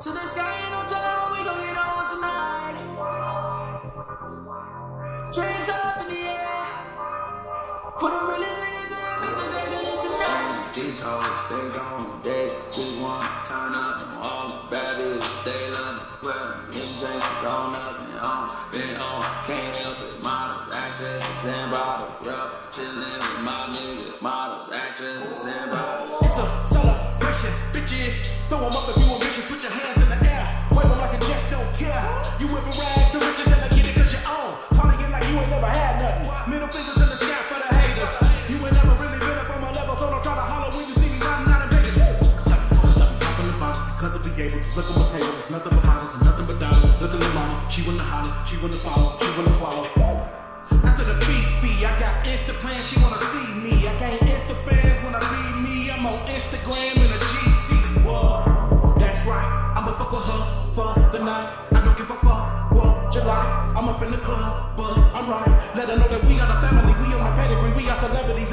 To the sky, ain't no telling what we gon' get on tonight. Drinks up in the air. For the real niggas and bitches acting it tonight. These hoes, they gon' dead. We want turn up and all the bad bitches, they love me. Well, them drinks is on nothing on. Been on, can't help it. Models, actresses, and bottles. Bro, chillin' with my niggas. Models, actresses, and bottles. It's a celebration, bitches. Throw 'em up if you Put your hands in the air. Wave like a just don't care. You went from rags to riches and I get it cause you own. Partying like you ain't never had nothing. Middle fingers in the sky for the haters. You ain't never really been up on my level, so don't try to holler when you see me riding out in Vegas. Stop popping the bottles because of be able look at my table. There's nothing but bottles and nothing but dollars. Look at the mama, she wanna holler, she wanna follow, she wanna swallow.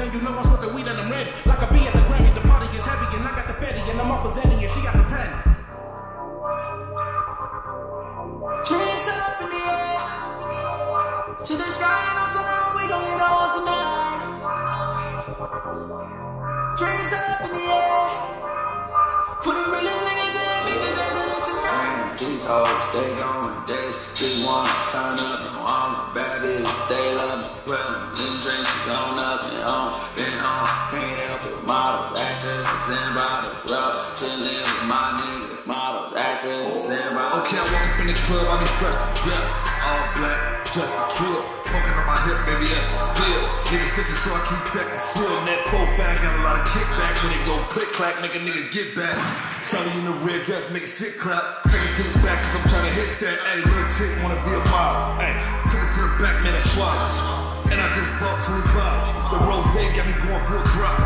And you know I'm smoking weed and I'm ready. Like I be at the Grammys, the party is heavy, and I got the Fetty, and I'm up presenting, and she got the pen. Drinks up in the air. To the sky, ain't no telling we gon' get on tonight. Drinks up in the air. For the real niggas and bitches acting it tonight. These hoes, they gon' dead. We wanna turn up and all the bad bitches, they love me. Well, them drinks is on nothing on. In the club, I fresh to dress. All black, just to kill. Poking on my hip, baby, that's the skill. Nigga stitching, so I keep that concealed. That profile got a lot of kickback. When it go click clack, make a nigga get back. Shawty in the red dress, make it shit clap. Take it to the back, cause I'm trying to hit that. Hey, little chick wanna be a model. Hey, took it to the back, man, that swallows. And I just bought 20 bottles. The rose got me going for a drop.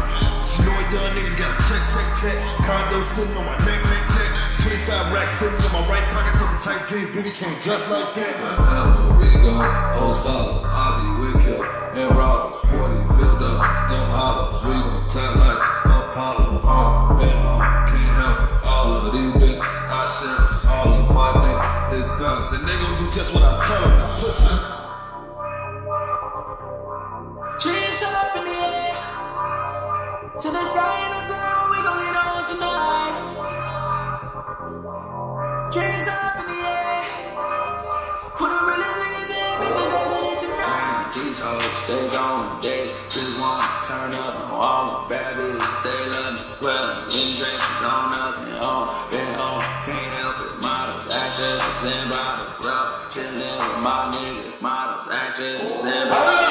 She know a young nigga got a check, check, check. Condo sitting on my neck, neck, neck. 25 racks sitting in my right pocket, some tight jeans, baby can't dress like that. Wherever we go, hoes follow. I be with Kip and Roberts. 40 filled up, them hollows. We gon' clap like Apollo. Uh, been on, can't help it. All of these bitches, I share all of my niggas. It's facts. And they gon' do just what I tell them. Now put you. Drinks up in the air. To the sky, Up in the air. Real niggas and bitches acting it tonight. These hoes, they gon' dead. We want to turn up and all the bad bitches, they love me. Well, drinks is on nothing on. Been on, can't help it. Models, actresses, and bottles. Bro, chillin' with my niggas. Models, actresses, and bottles.